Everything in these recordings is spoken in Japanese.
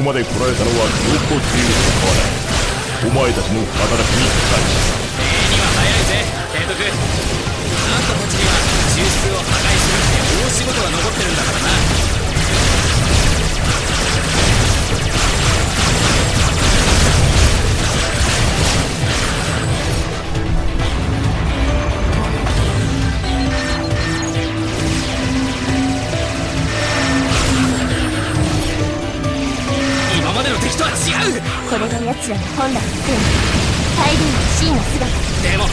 こまで来られたのは強行という変わらないお前たちの働きに感謝違う。これが奴らの本来の訓大軍の真の姿。でも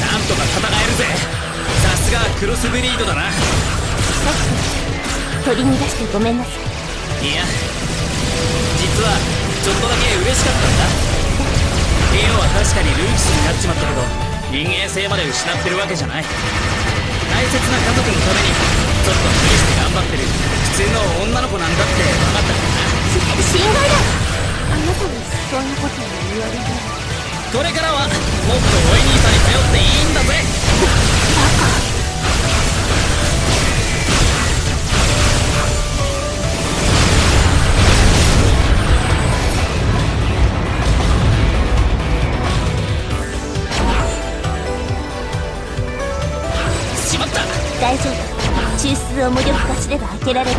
なんとか戦えるぜ。さすがクロスブリードだな。さっき取り逃がしてごめんなさい。いや実はちょっとだけ嬉しかったんだ。エオは確かにルーキスになっちまったけど人間性まで失ってるわけじゃない。大切な家族のためにちょっと無理して頑張ってる普通の女の子なんだって分かったからな。し心外だあなたにそんなことを言われてこれからはもっとおい兄さんに頼っていいんだぜ。しまった。大丈夫。中枢を無力化すれば開けられる。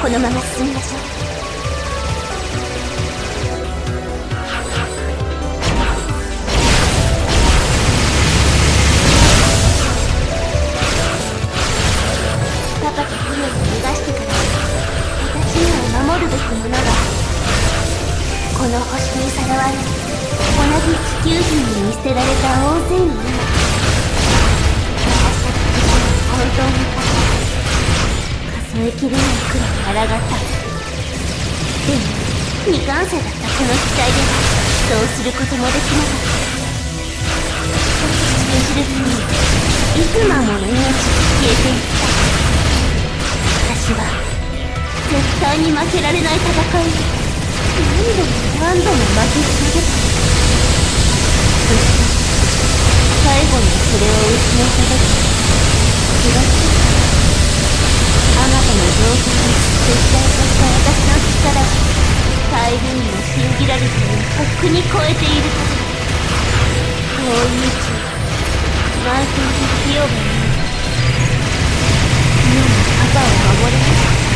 このまま進みましょう。の星にさらわれ同じ地球人に見捨てられた大勢の命私たちの本当の価値数えきれないくらい抗った。でも未完成だったこの機体ではそうすることもできなかった。信じるために幾万もの命が消えていった私は絶対に負けられない戦い。に何度も何度も負け続けたそして最後にそれを失った時気がついたあなたの状態に絶対とした私の力は大軍のシンギュラリティをとっくに超えていること遠い宇宙満天に火をが見えもパパを守れなかった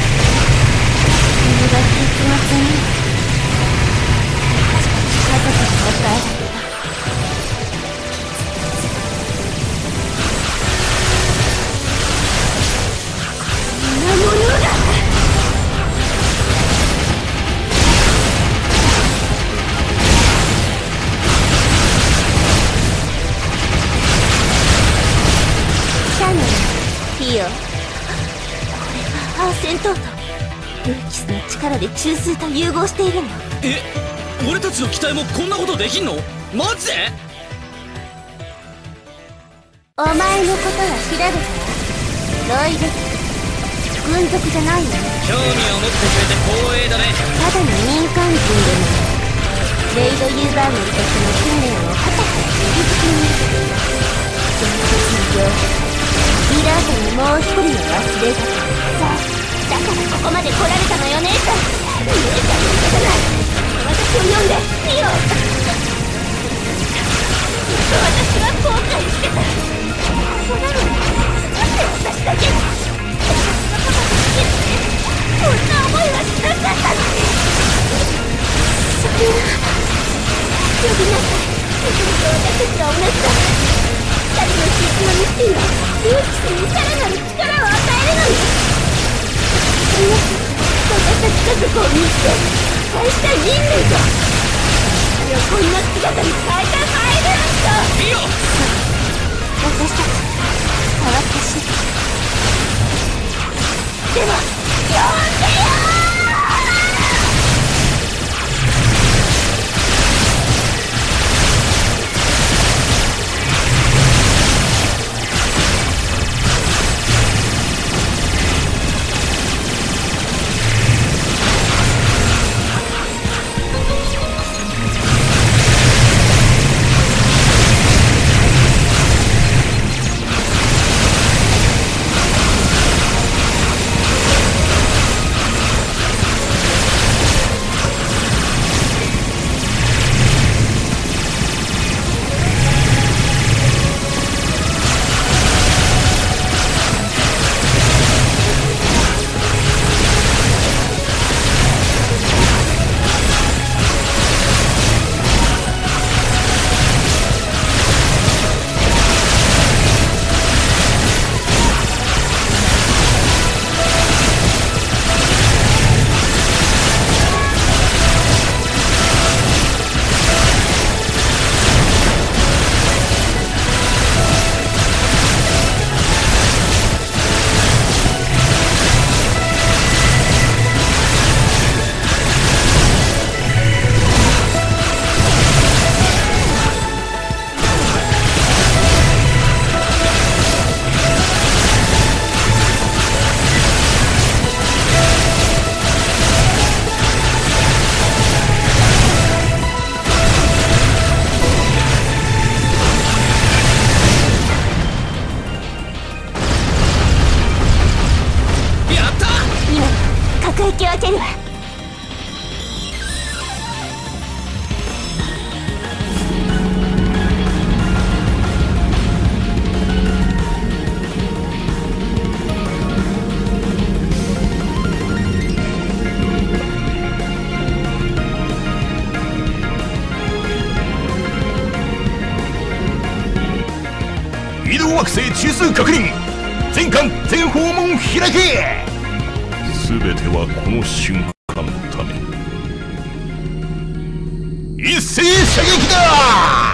それが結末にセントート。ルーキスの力で中枢と融合しているの。え？俺たちの機体もこんなことできんの？マジで？お前のことは調べたわロイデ軍属じゃないよ。興味を持ってくれて光栄だね。ただの民間人でもレイドユーザーの時の訓練をはたはた続けに伝説の情報ミラートにもう一人の忘れ方さあだからここまで来られたのよ姉さん。姉さんのことじゃない私を呼んでミオずっと私は後悔してたそうなのになんで私だけこんな思いはしなかったのにそんな呼びなさい私たちは同じだ二人の絆のスピンはルーキスにさらなる力を与えるのにそんな私たち家族を見捨て破壊した人類と横にな姿に変えて入れるんだ。ピオ私たち変わったし。でも呼んでよ。惑星中枢確認全艦全訪問開け全てはこの瞬間のため一斉射撃だ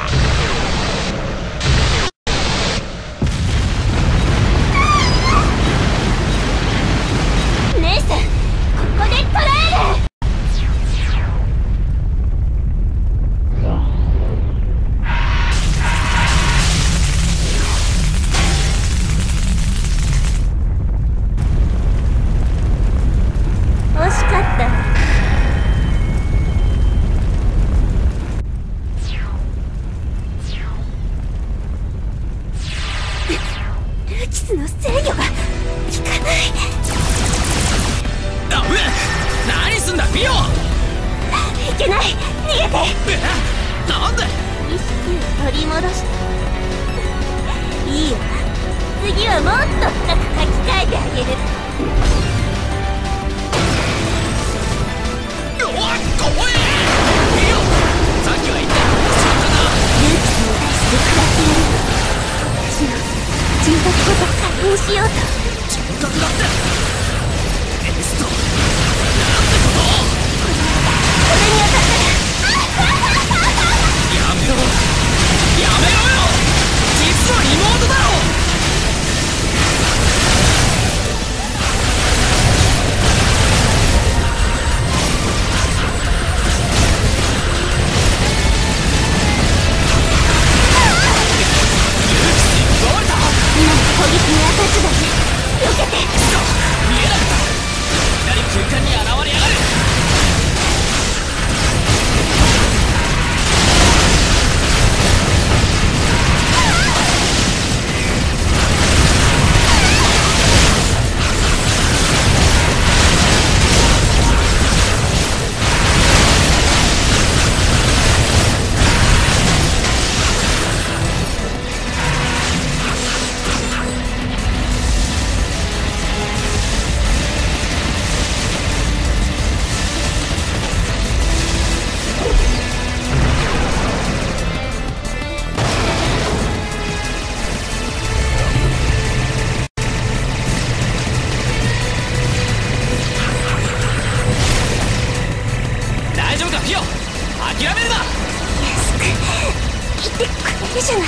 ってくれる。じゃない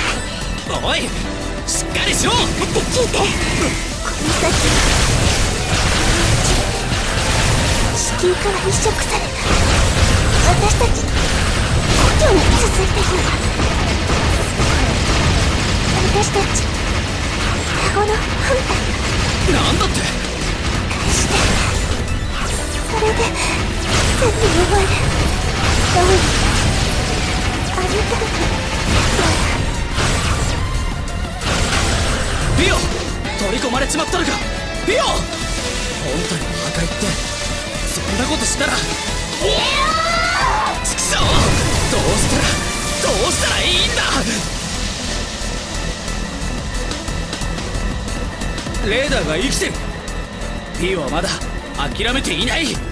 おいしっかりしろだって聞いてこの先地球から移植された私たちの故郷に続いてる。の私たち双子の本体なんだって返してそれで全部終わる。どうにかありがと込まれちまったのか。フィオ本体の破壊ってそんなことしたら。チクショー。どうしたらどうしたらいいんだ。レーダーが生きてる。フィオはまだ諦めていない。いかせる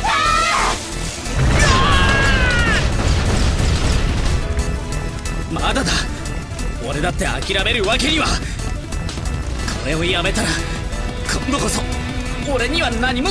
かまだだ。俺だって諦めるわけには。これをやめたら今度こそ俺には何も